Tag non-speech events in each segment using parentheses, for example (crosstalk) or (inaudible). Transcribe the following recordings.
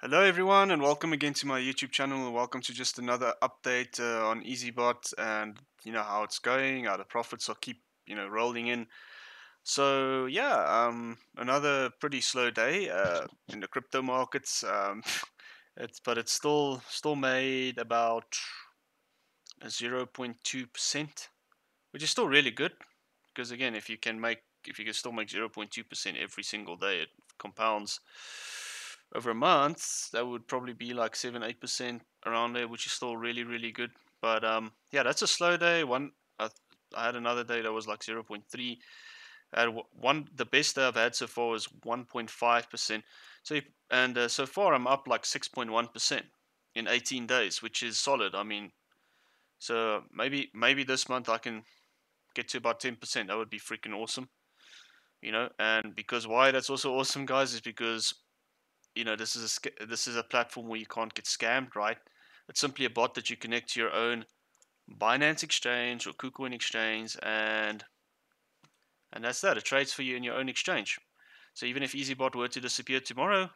Hello everyone and welcome again to my YouTube channel and welcome to just another update uh, on EazyBot and you know how it's going, how the profits are keep you know rolling in. So yeah, um, another pretty slow day uh, in the crypto markets. Um, (laughs) it's but it's still still made about 0.2 percent, which is still really good because again, if you can make if you can still make 0.2 percent every single day, it compounds over a month, that would probably be like seven, eight percent around there, which is still really, really good. But um, yeah, that's a slow day. One, I, I had another day that was like zero point three. And one, the best day I've had so far was one point five percent. So and uh, so far I'm up like six point one percent in eighteen days, which is solid. I mean, so maybe maybe this month I can get to about ten percent. That would be freaking awesome. You know, and because why that's also (laughs) awesome, guys, is because you know this is a this is a platform where you can't get scammed, right? It's simply a bot that you connect to your own Binance exchange or KuCoin exchange, and and that's that. It trades for you in your own exchange. So even if EazyBot were to disappear tomorrow,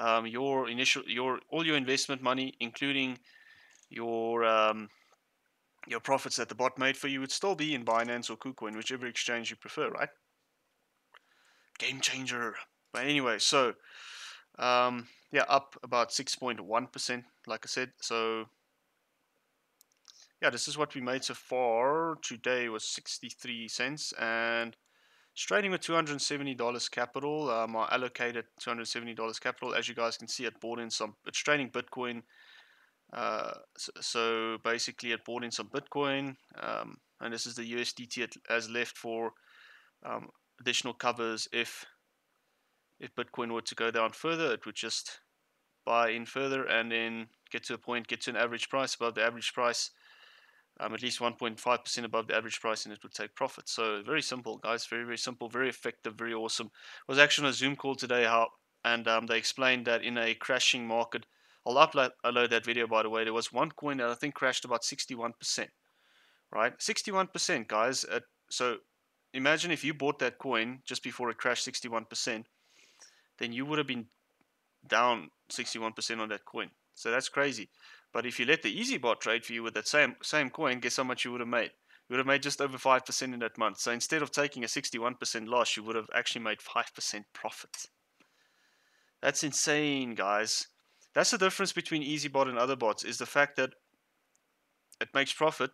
um, your initial your all your investment money, including your um, your profits that the bot made for you, would still be in Binance or KuCoin, whichever exchange you prefer, right? Game changer. But anyway, so um, yeah, up about 6.1%, like I said. So yeah, this is what we made so far. Today was 63 cents and trading with $270 capital. Um, I allocated $270 capital. As you guys can see, it bought in some, it's trading Bitcoin. Uh, so, so, basically it bought in some Bitcoin. Um, and this is the USDT it has left for um, additional covers if if Bitcoin were to go down further, it would just buy in further and then get to a point, get to an average price above the average price, um, at least 1.5% above the average price, and it would take profit. So very simple, guys. Very very simple, very effective, very awesome. I was actually on a Zoom call today, how and um, they explained that in a crashing market, I'll upload, that video by the way. There was one coin that I think crashed about 61%, right? 61%, guys. so imagine if you bought that coin just before it crashed 61% then you would have been down 61% on that coin. So that's crazy. But if you let the EazyBot trade for you with that same same coin, guess how much you would have made? You would have made just over 5% in that month. So instead of taking a 61% loss, you would have actually made 5% profit. That's insane, guys. That's the difference between EazyBot and other bots is the fact that it makes profit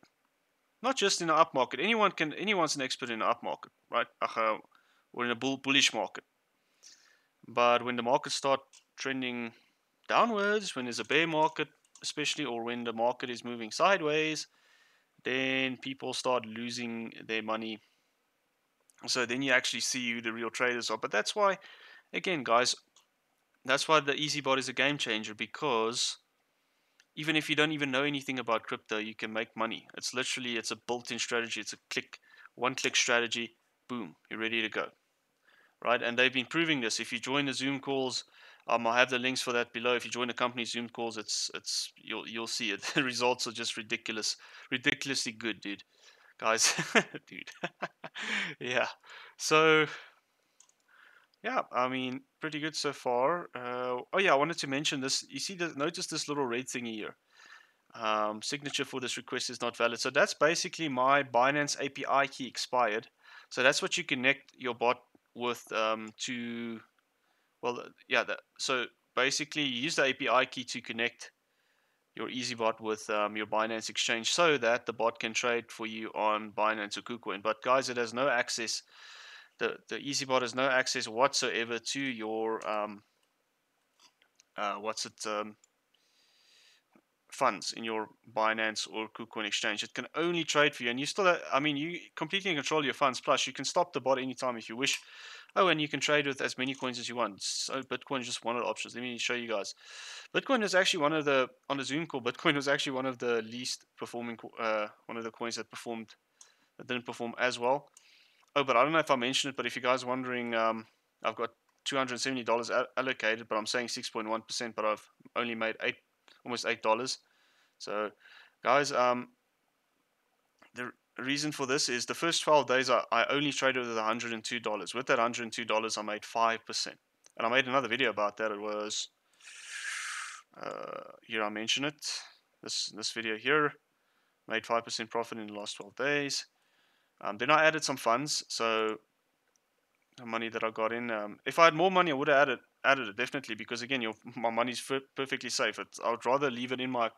not just in an up market. Anyone can anyone's an expert in an up market, right? Uh, or in a bull, bullish market. But when the markets start trending downwards, when there's a bear market, especially, or when the market is moving sideways, then people start losing their money. So then you actually see who the real traders are. But that's why, again, guys, that's why the EazyBot is a game changer because even if you don't even know anything about crypto, you can make money. It's literally it's a built-in strategy. It's a click, one-click strategy. Boom, you're ready to go right? And they've been proving this. If you join the Zoom calls, um, I have the links for that below. If you join the company Zoom calls, it's it's you'll you'll see it. (laughs) The results are just ridiculous, ridiculously good, dude. Guys, (laughs) dude. (laughs) yeah. So yeah, I mean, pretty good so far. Uh, oh yeah, I wanted to mention this. You see, the, notice this little red thing here. Um, signature for this request is not valid. So that's basically my Binance API key expired. So that's what you connect your bot with um, to well yeah that, so basically you use the API key to connect your EazyBot with um, your Binance exchange so that the bot can trade for you on Binance or KuCoin. But guys, it has no access. The the EazyBot has no access whatsoever to your um, uh, what's it um, funds in your Binance or KuCoin exchange. It can only trade for you, and you still, I mean, you completely control your funds. Plus, you can stop the bot anytime if you wish. Oh, and you can trade with as many coins as you want. So Bitcoin is just one of the options. Let me show you guys. Bitcoin is actually one of the on the Zoom call. (laughs) Bitcoin was actually one of the least performing, uh, one of the coins that performed that didn't perform as well. Oh, but I don't know if I mentioned it. But if you guys are wondering, um, I've got $270 allocated, but I'm saying 6.1%, but I've only made eight almost eight dollars. So, guys, um, the reason for this is the first 12 days I, I only traded with $102. With that $102, I made 5%. And I made another video about that. It was Uh, here I mention it. This this video here made five percent profit in the last 12 days. Um, then I added some funds, so the money that I got in. Um, if I had more money, I would have added added it definitely because again, your (laughs) my money's perfectly safe. I would rather leave it in my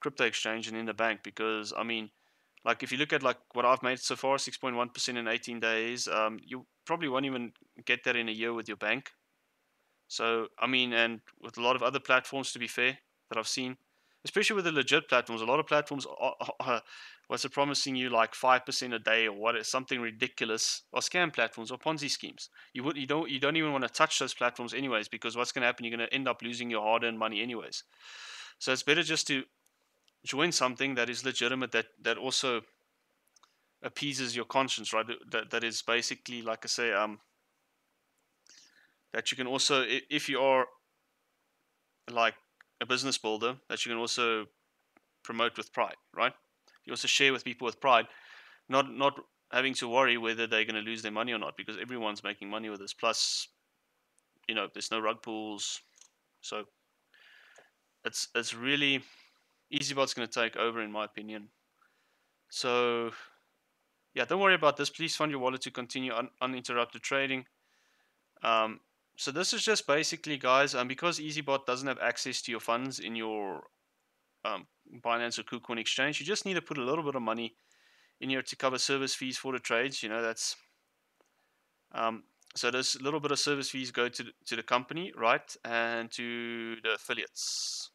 crypto exchange and in the bank because I mean, like if you look at like what I've made so far, 6.1% in 18 days, um, you probably won't even get that in a year with your bank. So I mean, and with a lot of other platforms, to be fair, that I've seen, especially with the legit platforms, a lot of platforms are, are, was it promising you like five percent a day or what is something ridiculous or scam platforms or Ponzi schemes. You would you don't you don't even want to touch those platforms anyways because what's going to happen? You're going to end up losing your hard-earned money anyways. So it's better just to join something that is legitimate that that also appeases your conscience, right? That that is basically like I say, um, that you can also if you are like a business builder that you can also promote with pride, right? you also share with people with pride, not not having to worry whether they're going to lose their money or not because everyone's making money with this. Plus, you know, there's no rug pulls, so it's it's really EazyBot's going to take over in my opinion. So yeah, don't worry about this. Please fund your wallet to continue un- uninterrupted trading. Um, so this is just basically, guys, um, because EazyBot doesn't have access to your funds in your um, Binance or KuCoin exchange. You just need to put a little bit of money in here to cover service fees for the trades. You know, that's um, so a little bit of service fees go to the, to the company, right, and to the affiliates.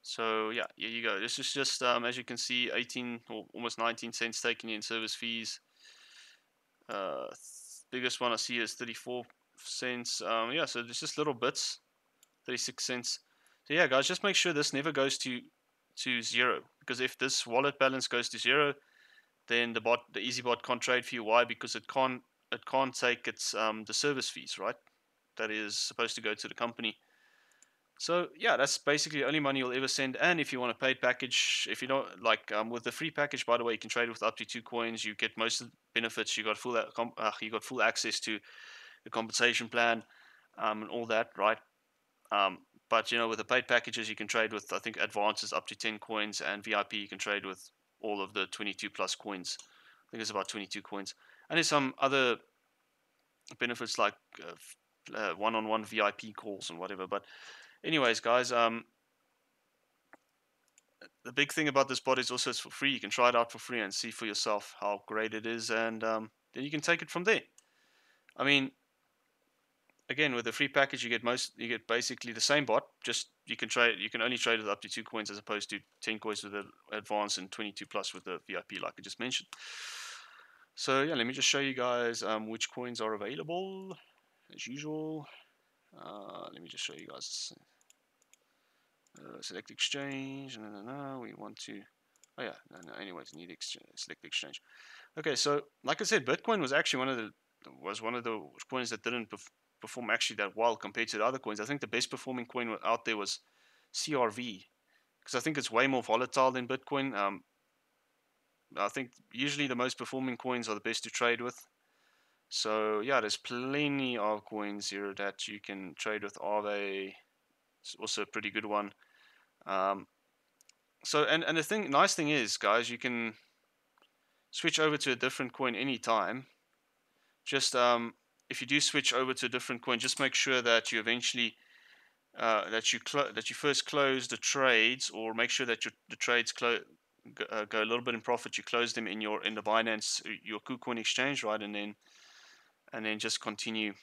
So yeah, here you go. This is just um, as you can see, 18 or almost 19 cents taken in service fees. Uh, biggest one I see is 34 cents. Um, yeah, so there's just little bits, 36 cents. So yeah, guys, just make sure this never goes to to zero because if this wallet balance goes to zero, then the bot, the EazyBot can't trade for you. Why? Because it can't it can't take its um, the service fees, right? That is supposed to go to the company. So yeah, that's basically the only money you'll ever send. And if you want a paid package, if you don't like um, with the free package, by the way, you can trade with up to two coins. You get most of the benefits. You got full uh, you got full access to the compensation plan um, and all that, right? Um, but you know, with the paid packages, you can trade with I think advances up to 10 coins, and VIP you can trade with all of the 22 plus coins. I think it's about 22 coins, and there's some other benefits like uh, uh, one-on-one VIP calls and whatever. But anyways, guys, um, the big thing about this bot is also it's for free. You can try it out for free and see for yourself how great it is, and um, then you can take it from there. I mean, again with the free package you get most you get basically the same bot just you can trade you can only trade with up to two coins as opposed to 10 coins with the advance and 22 plus with the vip like i just mentioned. So yeah let me just show you guys um, which coins are available as usual. Uh, let me just show you guys. Uh, select exchange no no no we want to oh yeah no no anyways need exchange select exchange. Okay so like i said bitcoin was actually one of the was one of the coins that didn't perform actually that well compared to the other coins. I think the best performing coin out there was CRV because I think it's way more volatile than Bitcoin. Um, I think usually the most performing coins are the best to trade with. So yeah, there's plenty of coins here that you can trade with. Aave it's also a pretty good one. Um, so and and the thing, nice thing is, guys, you can switch over to a different coin anytime. Just um, if you do switch over to a different coin, just make sure that you eventually uh, that you that you first close the trades, or make sure that your the trades close uh, go a little bit in profit. You close them in your in the Binance uh, your KuCoin exchange, right, and then and then just continue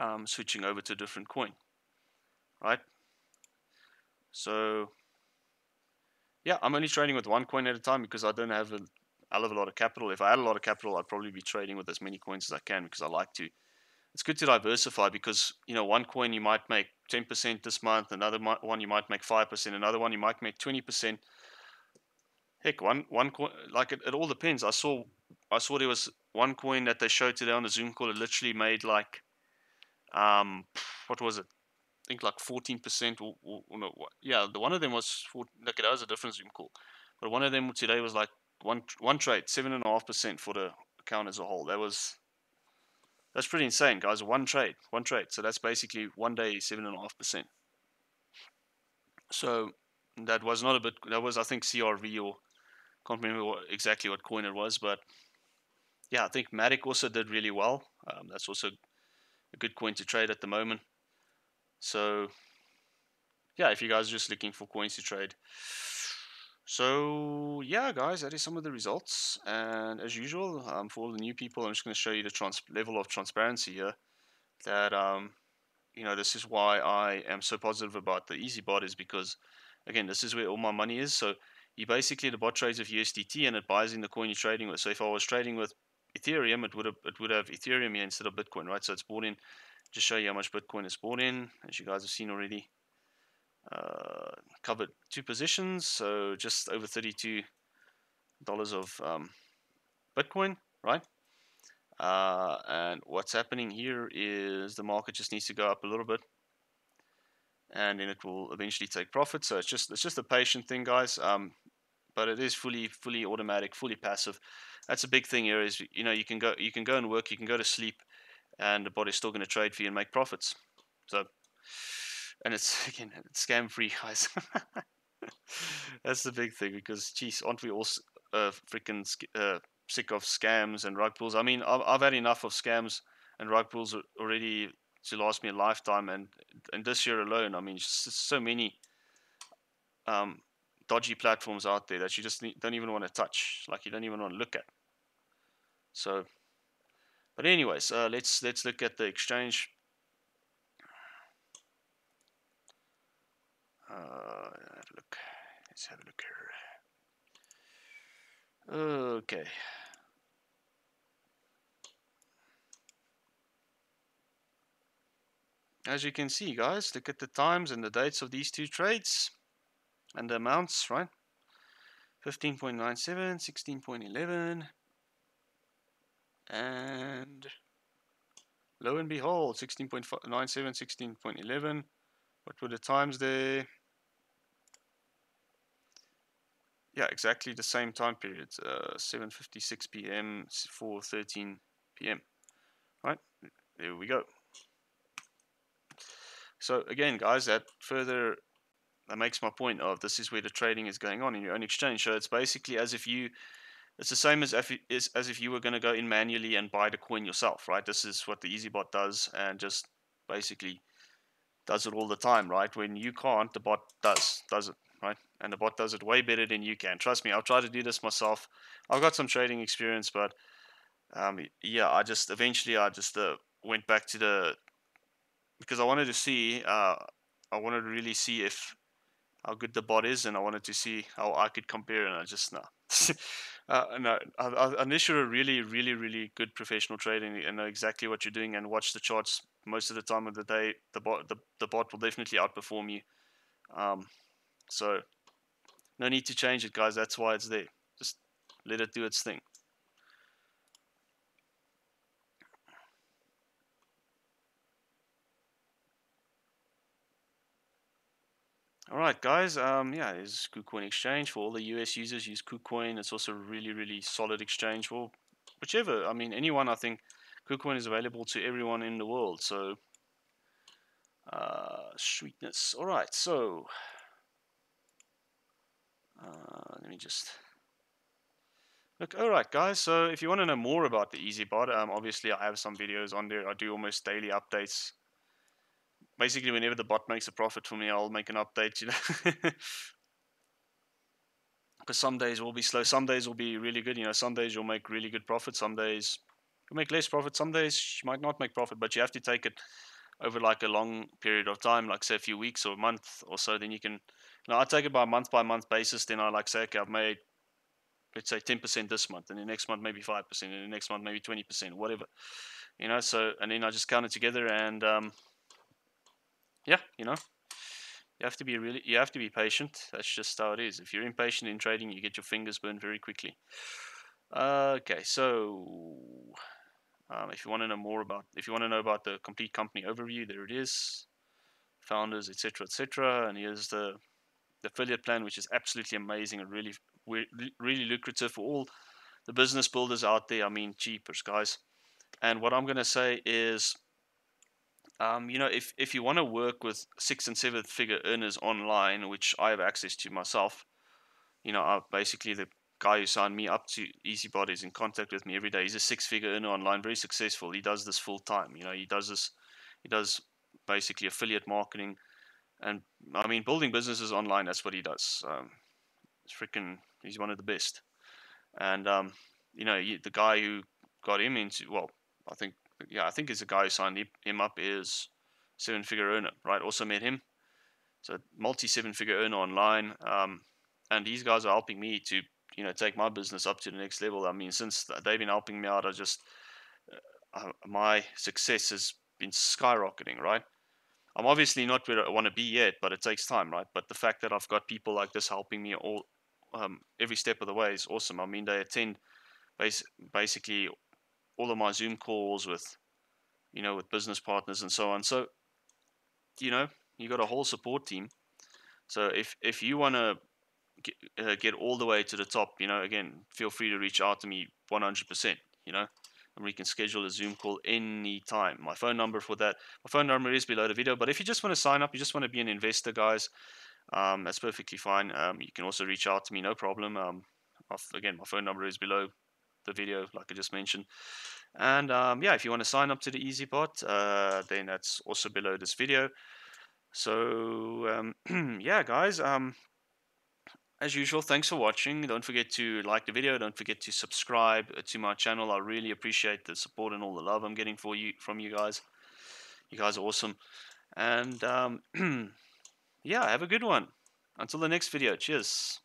um, switching over to a different coin, right? So yeah, I'm only trading with one coin at a time because I don't have a I have a lot of capital. If I had a lot of capital, I'd probably be trading with as many coins as I can because I like to. It's good to diversify because you know one coin you might make 10% this month, another one you might make 5%, another one you might make 20%. Heck, one one coin like it, it all depends. I saw I saw there was one coin that they showed today on the Zoom call. It literally made like um what was it? I think like 14% or, or, or no, yeah, the one of them was for, like that was a different Zoom call, but one of them today was like one one trade, seven and a half percent for the account as a whole. That was that's pretty insane, guys. One trade, one trade. So that's basically one day, seven and a half percent. So that was not a bit. That was I think CRV or can't remember what, exactly what coin it was, but yeah, I think Matic also did really well. Um, that's also a good coin to trade at the moment. So yeah, if you guys are just looking for coins to trade. So yeah, guys, that is some of the results. And as usual, um, for all the new people, I'm just going to show you the level of transparency here. That um, you know, this is why I am so positive about the EazyBot is because, again, this is where all my money is. So you basically the bot trades with USDT and it buys in the coin you're trading with. So if I was trading with Ethereum, it would have it would have Ethereum here instead of Bitcoin, right? So it's bought in. Just show you how much Bitcoin is bought in, as you guys have seen already. Uh, covered two positions, so just over thirty-two dollars of um, Bitcoin, right? Uh, and what's happening here is the market just needs to go up a little bit, and then it will eventually take profit. So it's just it's just a patient thing, guys. Um, but it is fully fully automatic, fully passive. That's a big thing here. Is you know you can go you can go and work, you can go to sleep, and the body's still going to trade for you and make profits. So, and it's (laughs) again scam free, guys. (laughs) That's the big thing because, geez, aren't we all uh, freaking uh, sick of scams and rug pulls? I mean, I've, I've had enough of scams and rug pulls already to last me a lifetime, and and this year alone, I mean, so many um, dodgy platforms out there that you just need, don't even want to touch, like you don't even want to look at. So, but anyways, uh, let's let's look at the exchange. Uh, have a look. Let's have a look here. Okay. As you can see, guys, look at the times and the dates of these two trades and the amounts, right? 15.97, 16.11, and lo and behold, 16.97, 16.11. What were the times there? Yeah, exactly the same time period, uh, 7.56 p.m. 4.13 p.m. Right, there we go. So again, guys, that further that makes my point of this is where the trading is going on in your own exchange. So it's basically as if you, it's the same as if is as if you were going to go in manually and buy the coin yourself, right? This is what the EazyBot does, and just basically does it all the time, right? When you can't, the bot does does it? And the bot does it way better than you can. Trust me, I've tried to do this myself. I've got some trading experience, but um, yeah, I just eventually I just uh, went back to the because I wanted to see. Uh, I wanted to really see if how good the bot is, and I wanted to see how I could compare. And I just no, (laughs) uh, no. I, unless you're a really, really, really good professional trader and know exactly what you're doing and watch the charts most of the time of the day, the bot, the, the bot will definitely outperform you. Um, so no need to change it, guys. That's why it's there. Just let it do its thing. All right, guys. Um, yeah, there's KuCoin Exchange for all the US users. Use KuCoin. It's also a really, really solid exchange for whichever. I mean, anyone. I think KuCoin is available to everyone in the world. So, uh, sweetness. All right. So, uh, let me just look. All right, guys. So, if you want to know more about the EazyBot, um, obviously I have some videos on there. I do almost daily updates basically whenever the bot makes a profit for me, I'll make an update, you know. (laughs) Because some days will be slow, some days will be really good. You know, some days you'll make really good profit, some days you'll make less profit, some days you might not make profit, but you have to take it over like a long period of time, like say a few weeks or a month or so. Then you can, I take it by month by month basis. Then I like say, okay, I've made let's say 10% this month, and the next month maybe 5%, and the next month maybe 20%, whatever. You know, so, and then I just count it together and, um, yeah, you know, you have to be really, you have to be patient. That's just how it is. If you're impatient in trading, you get your fingers burned very quickly. Uh, okay, so um, if you want to know more about, if you want to know about the complete company overview, there it is, founders, etc., etc. And here's the, the affiliate plan, which is absolutely amazing and really, really lucrative for all the business builders out there. I mean, cheapers, guys. And what I'm going to say is um, you know, if if you want to work with six and seven figure earners online, which I have access to myself, you know, I basically the guy who signed me up to EazyBot is in contact with me every day. He's a six figure earner online, very successful. He does this full time. You know, he does this, he does basically affiliate marketing, and I mean, building businesses online. That's what he does. Um, it's freaking. He's one of the best. And um, you know, the guy who got him into well, I think yeah, I think is the guy who signed him up is seven figure earner, right? Also met him. So multi seven figure earner online. Um, and these guys are helping me to you know take my business up to the next level. I mean, since they've been helping me out, I just uh, my success has been skyrocketing, right? I'm obviously not where I want to be yet, but it takes time, right? But the fact that I've got people like this helping me all um, every step of the way is awesome. I mean, they attend bas- basically all of my Zoom calls with, you know, with business partners and so on. So, you know, you got a whole support team. So if if you want to get, uh, get all the way to the top, you know, again, feel free to reach out to me 100%, you know, and we can schedule a Zoom call anytime. My phone number for that, my phone number is below the video. But if you just want to sign up, you just want to be an investor, guys, um, that's perfectly fine. Um, you can also reach out to me, no problem. Um, again, my phone number is below the video, like I just mentioned. And um, yeah, if you want to sign up to the EazyBot, uh, then that's also below this video. So um, (clears throat) yeah, guys, um, as usual, thanks for watching. Don't forget to like the video. Don't forget to subscribe uh, to my channel. I really appreciate the support and all the love I'm getting for you from you guys. You guys are awesome. And um, (clears throat) yeah, have a good one. Until the next video. Cheers.